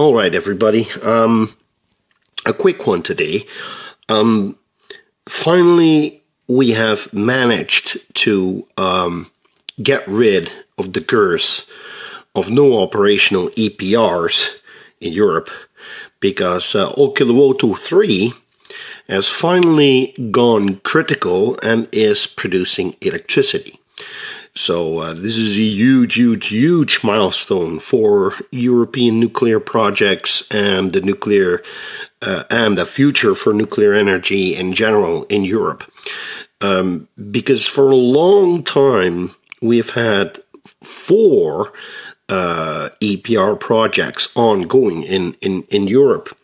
All right, everybody. Um, a quick one today. Um, finally, we have managed to um, get rid of the curse of no operational EPRs in Europe because uh, Olkiluoto 3 has finally gone critical and is producing electricity. So, uh, this is a huge, huge, huge milestone for European nuclear projects and the nuclear uh, and the future for nuclear energy in general in Europe. Um, because for a long time, we've had four uh, EPR projects ongoing in, in, in Europe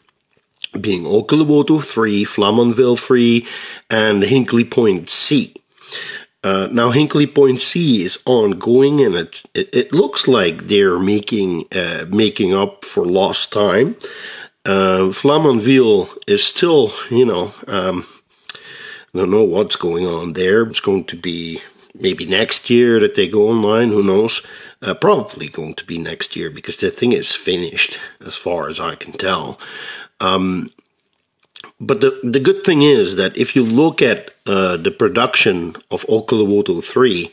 being Olkiluoto 3, Flamanville 3, and Hinkley Point C. Uh, now, Hinkley Point C is ongoing, and it, it, it looks like they're making uh, making up for lost time. Uh, Flamanville is still, you know, um, I don't know what's going on there. It's going to be maybe next year that they go online. Who knows? Uh, probably going to be next year because the thing is finished, as far as I can tell. Um, but the, the good thing is that if you look at uh, the production of Olkiluoto 3,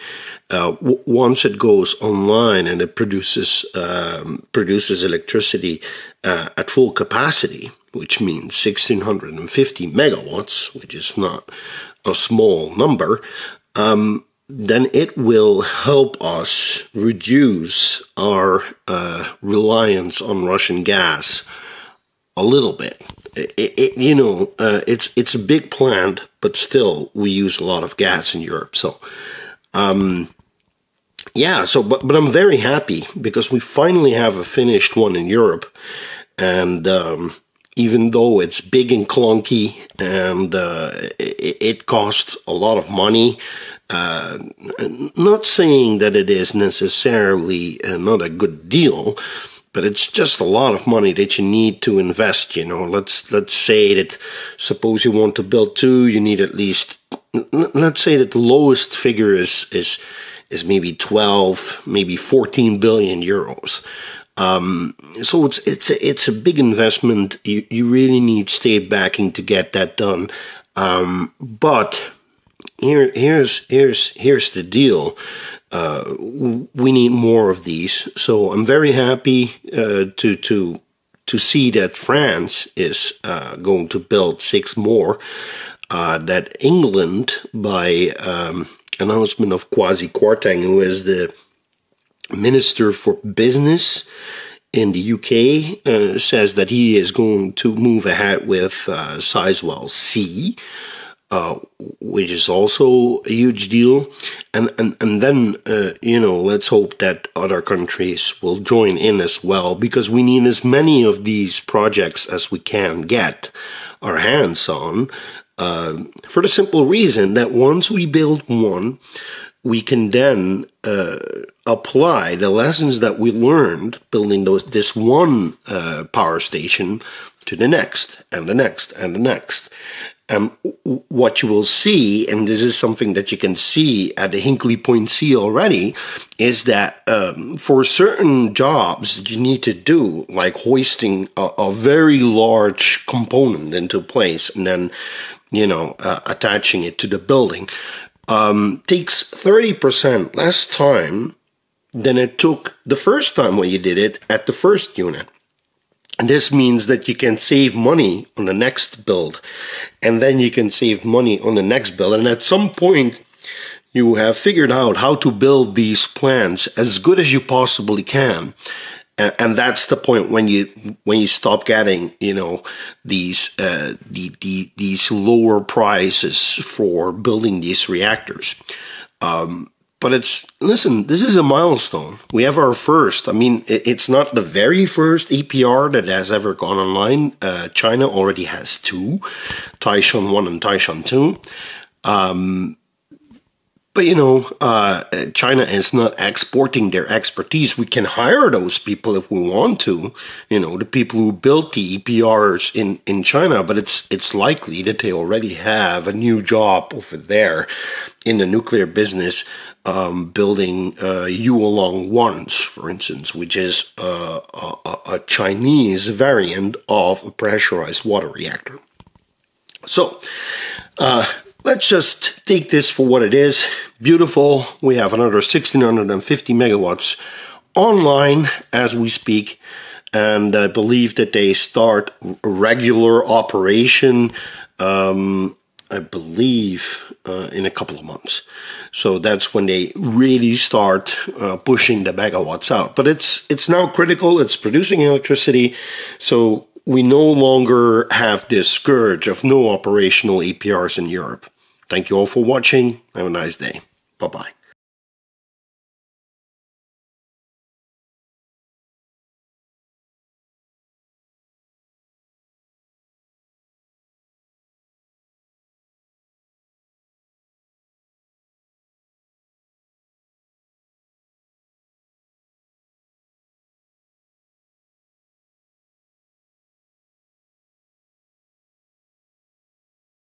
uh, w- once it goes online and it produces um, produces electricity uh, at full capacity, which means 1650 megawatts, which is not a small number, um, then it will help us reduce our uh, reliance on Russian gas a little bit. It, it, you know, uh, it's it's a big plant, but still we use a lot of gas in Europe. So, um, yeah. So, but but I'm very happy because we finally have a finished one in Europe, and um, even though it's big and clunky and uh, it, it costs a lot of money. Uh, not saying that it is necessarily uh, not a good deal, but it's just a lot of money that you need to invest you know. Let's let's say that suppose you want to build two you need at least let's say that the lowest figure is is is maybe 12 maybe 14 billion euros. Um, so it's it's a, it's a big investment. You you really need state backing to get that done. Um, but here here's here's here's the deal uh, we need more of these. So I'm very happy uh, to to to see that France is uh, going to build six more. Uh, that England, by um, announcement of Kwasi Kwarteng, who is the Minister for Business in the UK, uh, says that he is going to move ahead with uh, Sizewell C uh, which is also a huge deal. And and and then uh, you know, let's hope that other countries will join in as well, because we need as many of these projects as we can get our hands on. Uh, for the simple reason that once we build one, we can then uh, apply the lessons that we learned building those, this one uh, power station to the next and the next and the next. Um, what you will see, and this is something that you can see at the Hinkley Point C already, is that um, for certain jobs that you need to do, like hoisting a, a very large component into place and then, you know, uh, attaching it to the building, um, takes 30% less time than it took the first time when you did it at the first unit. And this means that you can save money on the next build, and then you can save money on the next build. And at some point, you have figured out how to build these plans as good as you possibly can. And that's the point when you when you stop getting you know these uh, the, the these lower prices for building these reactors. Um, but it's listen this is a milestone we have our first i mean it's not the very first epr that has ever gone online uh, china already has two taishan 1 and taishan 2 um, but you know, uh, China is not exporting their expertise. We can hire those people if we want to. You know, the people who built the EPRs in, in China, but it's it's likely that they already have a new job over there, in the nuclear business um, building uh, Hualong ones, for instance, which is uh, a, a, Chinese variant of a pressurized water reactor. So uh, let's just take this for what it is. Beautiful. We have another 1650 megawatts online as we speak. And I believe that they start regular operation um, I believe, uh, in a couple of months. So that's when they really start uh, pushing the megawatts out. But it's it's now critical. It's producing electricity, so we no longer have this scourge of no operational EPRs in Europe. Thank you all for watching. Have a nice day. Bye bye.